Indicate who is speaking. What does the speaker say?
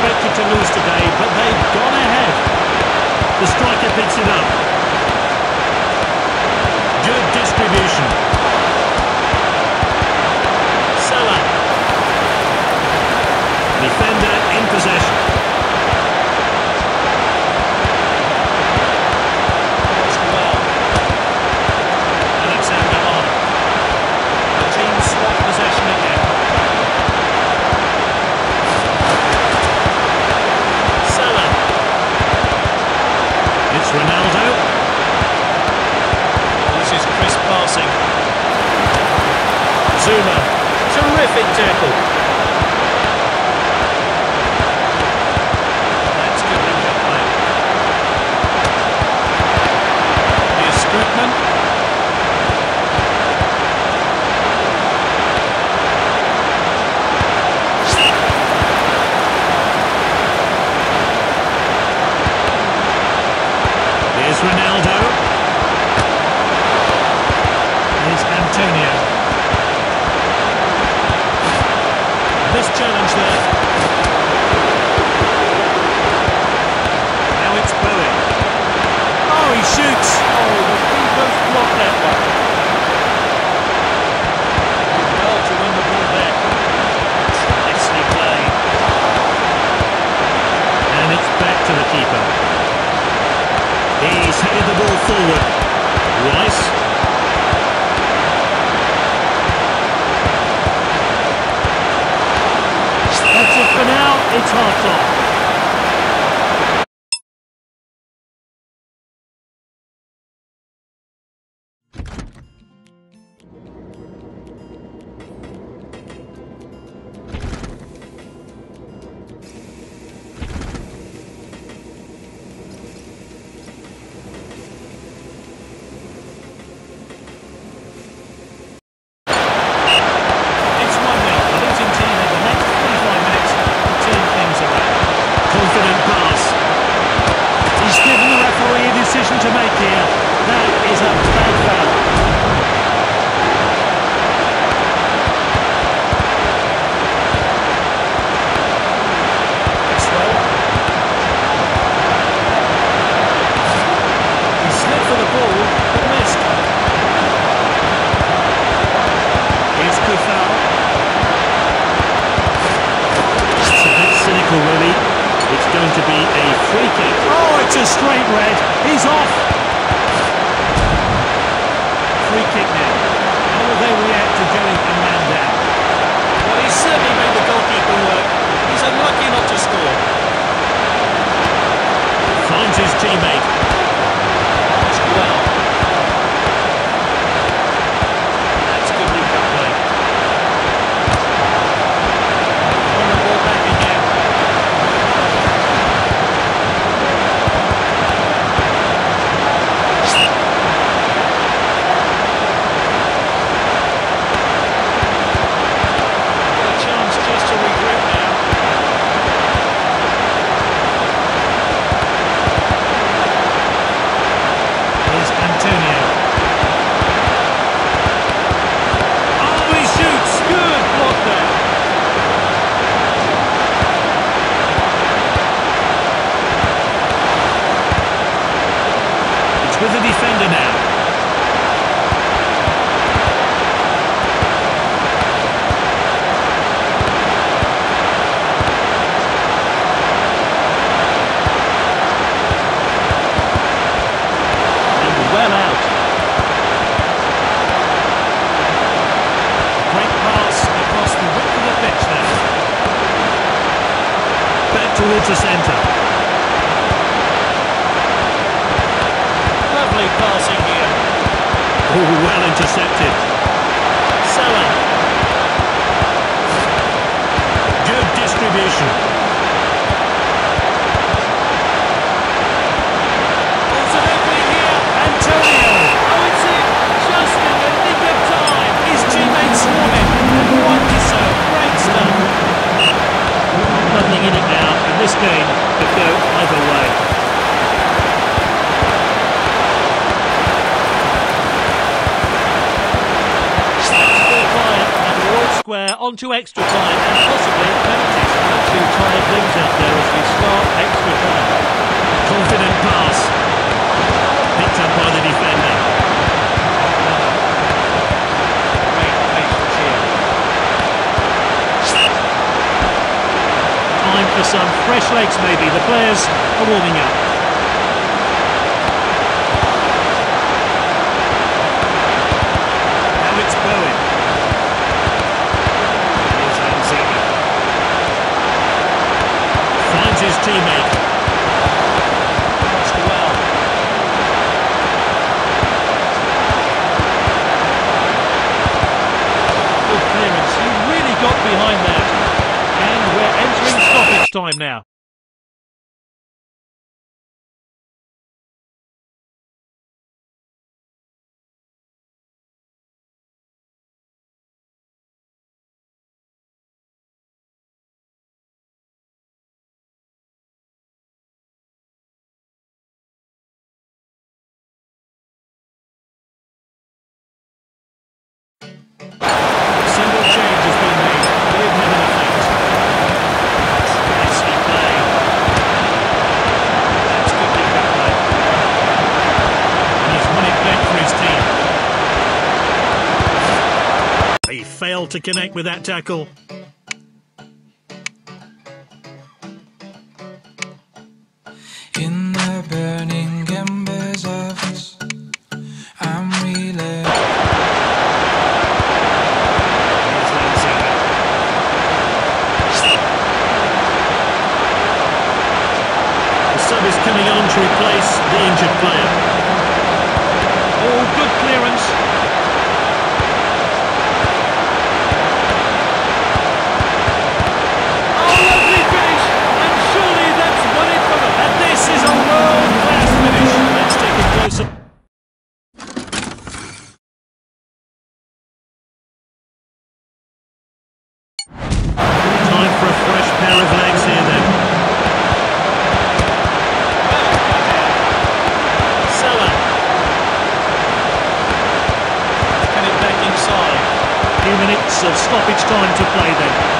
Speaker 1: expected to lose today,
Speaker 2: but they've
Speaker 1: gone ahead.
Speaker 2: The striker picks it up.
Speaker 1: Zouma.
Speaker 2: Terrific tackle. That's a straight red. He's off.
Speaker 1: with the defender now.
Speaker 2: Well out. Great pass across the width of the pitch now.
Speaker 1: Back towards the centre. well intercepted.
Speaker 2: on to extra time and possibly penalties. Two tired things out there as we start extra time.
Speaker 1: Confident pass.
Speaker 3: Picked up by
Speaker 2: the defender. Great
Speaker 3: patience here. Time for some fresh legs maybe. The players are warming up. time now.
Speaker 2: you to connect with that tackle.
Speaker 4: In the burning embers of us, I'm reeling.
Speaker 2: The sub is coming on to replace the injured player.
Speaker 3: Oh, good clearance.
Speaker 2: minutes of stoppage time to play then.